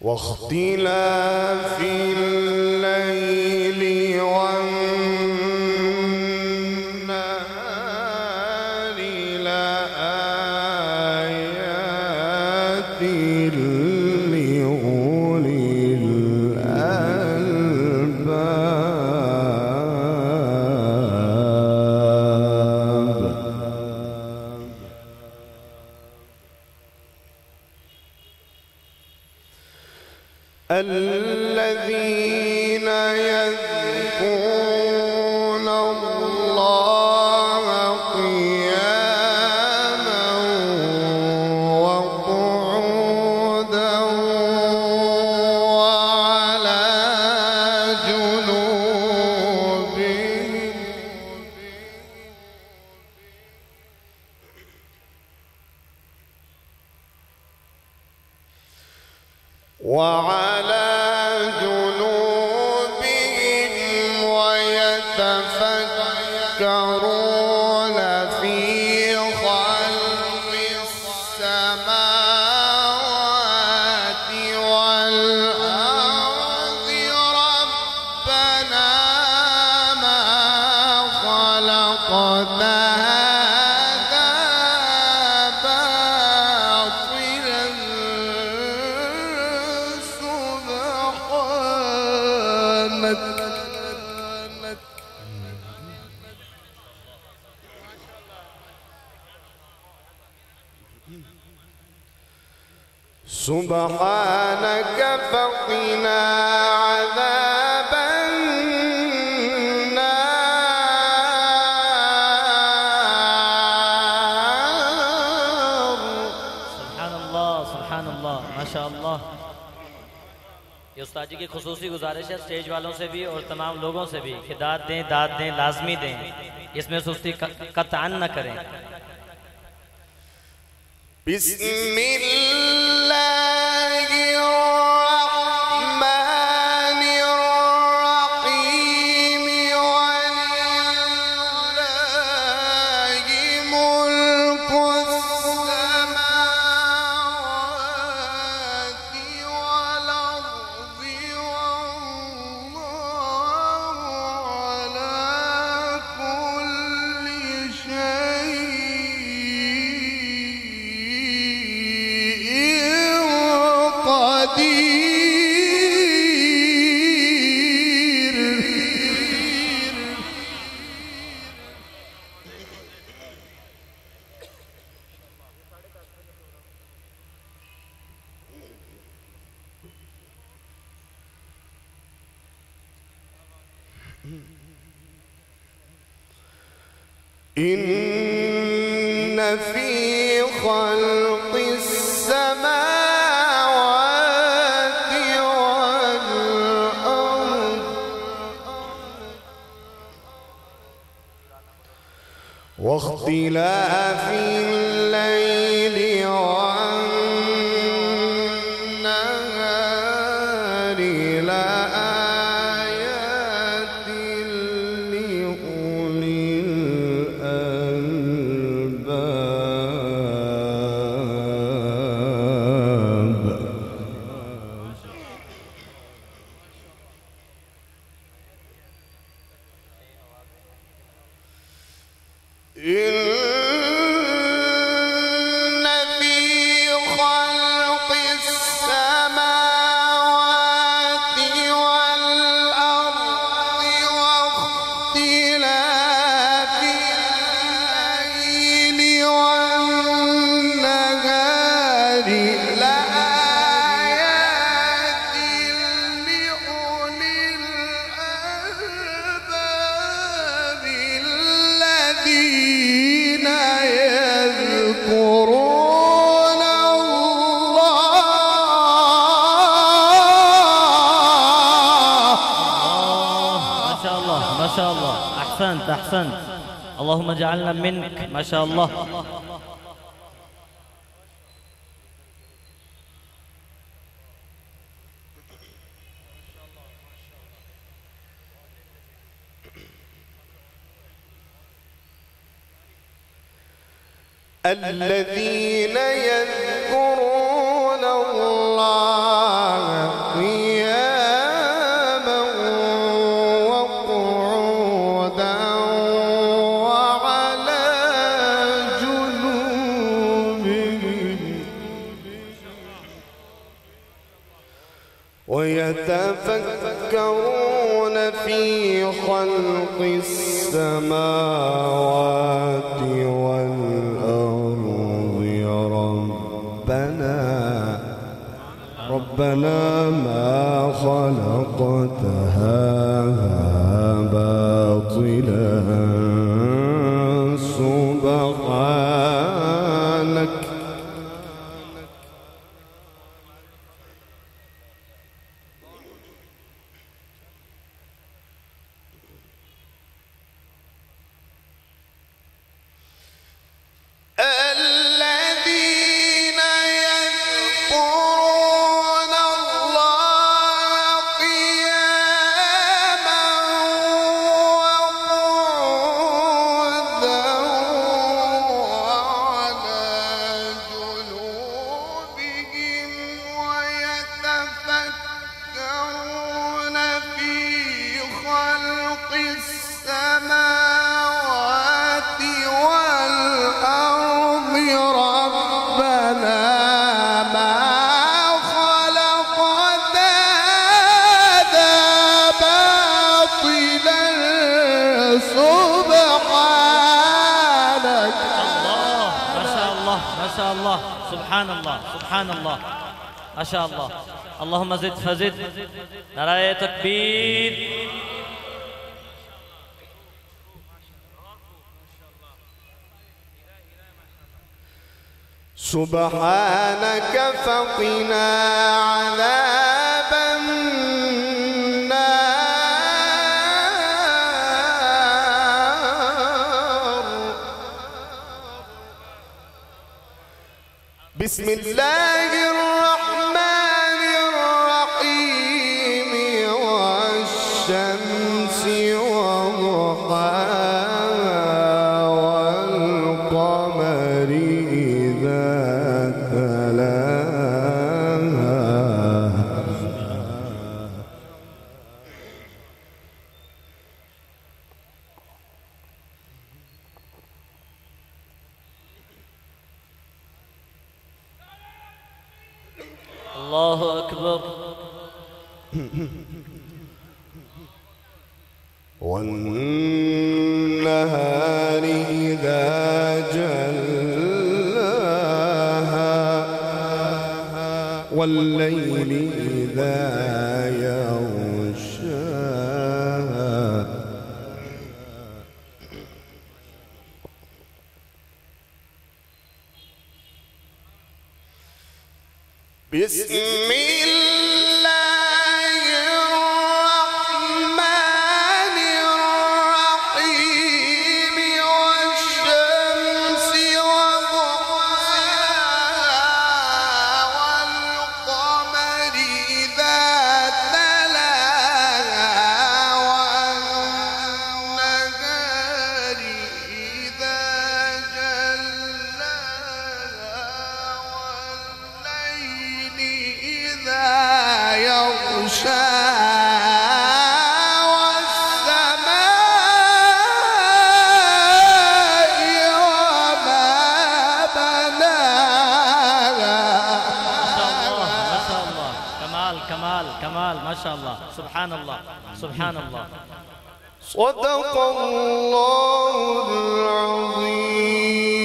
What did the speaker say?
واختلاف الليل وعلى سبحانك فقنا عذاب النار. سبحان الله سبحان الله ما شاء الله یہ استاد جی کی خصوصی گزارش ہے سٹیج والوں سے بھی اور تمام لوگوں سے بھی کہ داد دیں داد دیں، لازمی دیں۔ اس میں سستی قطعن نہ کریں۔ بسم الله إن في خلق السماوات والأرض. واختلاف أحسنت أحسنت اللهم اجعلنا منك ما شاء الله. الذين يذكرون ويتفكرون في خلق السماوات والأرض. ربنا ربنا ما خلقت هذا باطلا. شاء الله. سبحان الله سبحان الله ما شاء الله. اللهم زد فزد. نراية تكبير. سبحانك فقنا عذاب بسم الله الرحمن والنهار إذا جلاها والليل إذا يغشاها. بسم الله كمال ما شاء الله. سبحان الله سبحان الله صدق الله العظيم.